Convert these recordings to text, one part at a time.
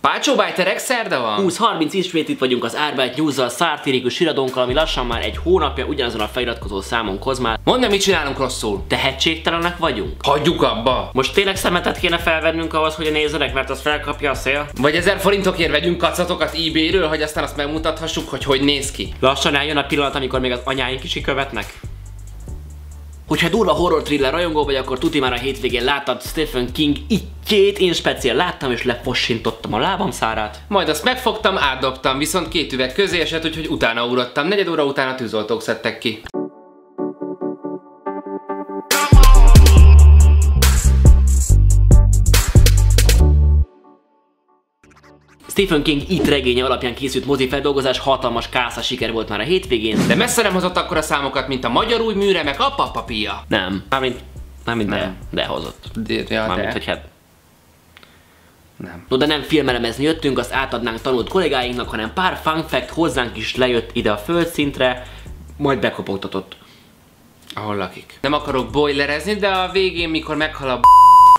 Pácsó Bájterek szerda van? 20-30 ismét itt vagyunk az Arbeit news szártirikus iradónkkal, ami lassan már egy hónapja ugyanazon a feliratkozó számon kozmál. Mondd mit csinálunk rosszul? Tehetségtelenek vagyunk? Hagyjuk abba! Most tényleg szemetet kéne felvennünk ahhoz, hogy a nézzenek, mert az felkapja a szél? Vagy ezer forintokért vegyünk kacatokat eBay-ről, hogy aztán azt megmutathassuk, hogy hogy néz ki. Lassan eljön a pillanat, amikor még az anyáink is követnek. Hogyha durva horror thriller rajongó vagy, akkor tuti már a hétvégén láttad Stephen King ittjét, én speciál láttam és lefossintottam a lábam szárát. Majd azt megfogtam, átdobtam, viszont két üveg közé esett, úgyhogy utána ugrottam. Negyed óra után a tűzoltók szedtek ki. Stephen King It regénye alapján készült mozi feldolgozás hatalmas kásza siker volt már a hétvégén. De messze nem hozott akkor a számokat, mint a magyar új műre, meg a papapia. Nem. Mármint, mármint Nem. de, de hozott. De, ja, Mármint, de. hogy hát Nem. No de nem filmelemezni jöttünk, azt átadnánk tanult kollégáinknak, hanem pár fun fact hozzánk is lejött ide a földszintre, majd bekopogtatott. Ahol lakik. Nem akarok boilerezni, de a végén, mikor meghal a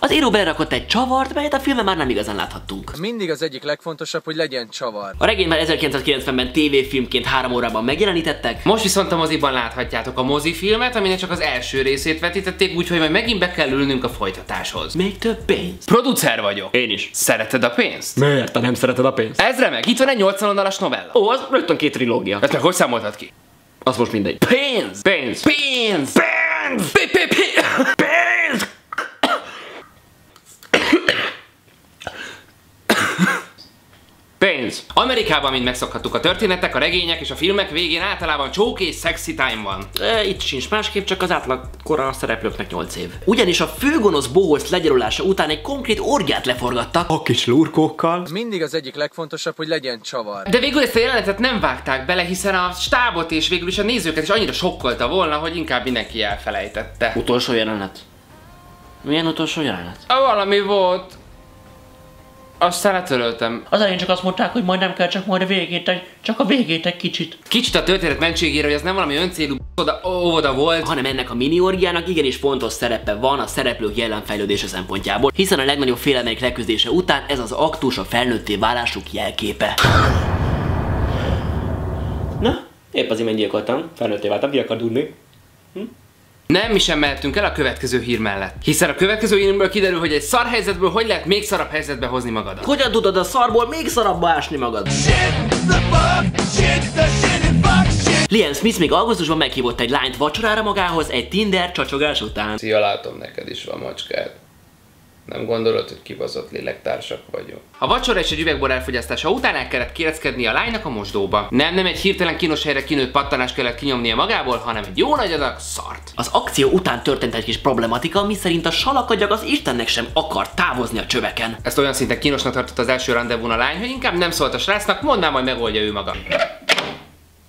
Az író belerakott egy csavart, melyet a filmben már nem igazán láthattunk. Mindig az egyik legfontosabb, hogy legyen csavar. A regényt már 1990-ben tévéfilmként három órában megjelenítettek, Most viszont a moziban láthatjátok a mozifilmet, aminek csak az első részét vetítették, úgyhogy majd megint be kell ülnünk a folytatáshoz. még több pénz. Producer vagyok. Én is. Szereted a pénzt? Miért te nem szereted a pénzt? Ez remek, itt van egy 80 oldalas novella. Ó, az rögtön két trilógia. Ezt meg hogy számoltad ki? Az most mindegy. Pénz! Pénz! Pénz! Pénz! Pé, pé, pé. Pénz! Pénz! Amerikában, mint megszokhattuk a történetek, a regények és a filmek végén általában csók és sexy time van. E, itt sincs másképp, csak az átlag kora a szereplőknek 8 év. Ugyanis a főgonosz Boholz legyarulása után egy konkrét orgiát leforgattak. A kis lurkókkal. Mindig az egyik legfontosabb, hogy legyen csavar. De végül ezt a jelenetet nem vágták bele, hiszen a stábot és végül is a nézőket is annyira sokkolta volna, hogy inkább mindenki elfelejtette. Utolsó jelenet. Milyen utolsó jelenet? Ah, Valami volt. Aztán letöröltem. Az elején csak azt mondták, hogy majd nem kell, csak majd a végét, egy- csak a végét egy kicsit. Kicsit a történet mentségére, hogy ez nem valami öncélú oda, óvoda volt. Hanem ennek a mini orgiának igenis fontos szerepe van a szereplők jelenfejlődése szempontjából, hiszen a legnagyobb félelmeik leküzdése után ez az aktus a felnőtté válásuk jelképe. Na, épp az imént gyilkoltam, felnőtté váltam, ki akar tudni? Nem, mi sem mehetünk el a következő hír mellett. Hiszen a következő hírből kiderül, hogy egy szar helyzetből hogy lehet még szarabb helyzetbe hozni magadat. Hogyan tudod a szarból még szarabbba ásni magad? Liam Smith még augusztusban meghívott egy lányt vacsorára magához egy Tinder csacsogás után. Szia, látom, neked is van macskád. Nem gondolod, hogy kibaszott lélektársak vagyunk. A vacsora és egy üvegbor elfogyasztása után el kellett kéreckedni a lánynak a mosdóba. Nem, nem egy hirtelen kínos helyre kinőtt pattanást kellett kinyomnia magából, hanem egy jó nagy adag szart. Az akció után történt egy kis problematika, miszerint a salakagyag az Istennek sem akar távozni a csöveken. Ezt olyan szinten kínosnak tartott az első rendezvún a lány, hogy inkább nem szólt a srácnak, mondd már, majd megoldja ő maga.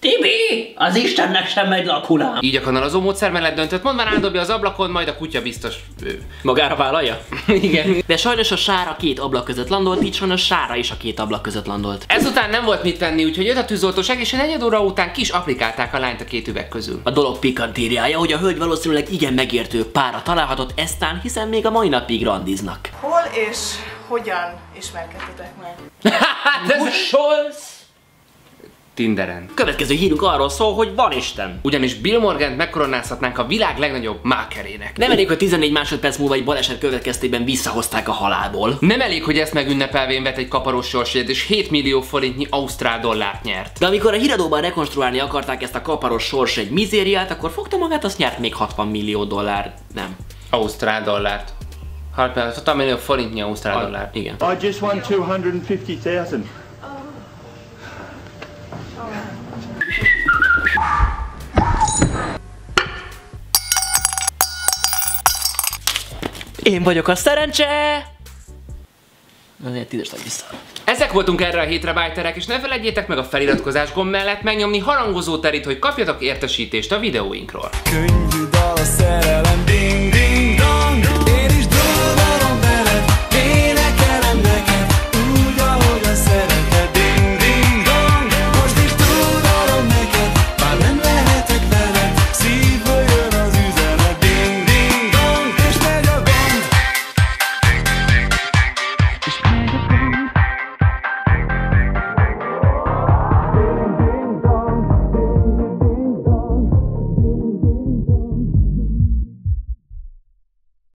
Tibi, az Istennek sem megy lakulám. Így a kanalazó módszer mellett döntött, mondván áldobja az ablakon, majd a kutya biztos ő. Magára vállalja? Igen. De sajnos a sára két ablak között landolt, így sajnos sára is a két ablak között landolt. Ezután nem volt mit tenni, úgyhogy jött a tűzoltóság, és egy negyed óra után kis applikálták a lányt a két üveg közül. A dolog pikantériája, hogy a hölgy valószínűleg igen megértő pára találhatott eztán, hiszen még a mai napig randiznak. Hol és hogyan ismerkedtetek meg? Hát ez! Tinderen. Következő hírünk arról szól, hogy van Isten. Ugyanis Bill Morgan megkoronázhatnánk a világ legnagyobb mákerének. Nem elég, hogy 14 másodperc múlva egy baleset következtében visszahozták a halálból. Nem elég, hogy ezt megünnepelvén vett egy kaparós sorsért, és 7 millió forintnyi ausztrál dollárt nyert. De amikor a híradóban rekonstruálni akarták ezt a kaparos sors egy mizériát, akkor fogta magát, azt nyert még 60 millió dollár. Nem. Ausztrál dollárt. 60 millió forintnyi ausztrál dollárt. Igen. I just won 250,000. Én vagyok a szerencse! Azért tízes vissza. Ezek voltunk erre a hétre bájterek, és ne felejtjétek meg a feliratkozás gomb mellett megnyomni harangozó terit, hogy kapjatok értesítést a videóinkról. Könnyű dal a szerelem, ding